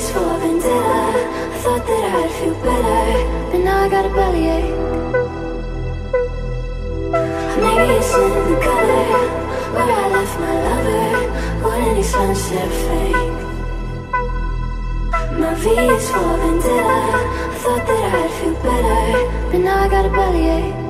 It's for vendetta. I thought that I'd feel better, but now I got a bellyache. Maybe it's in the color where I left my lover. What an expensive fake. My V is for vendetta. I thought that I'd feel better, but now I got a bellyache.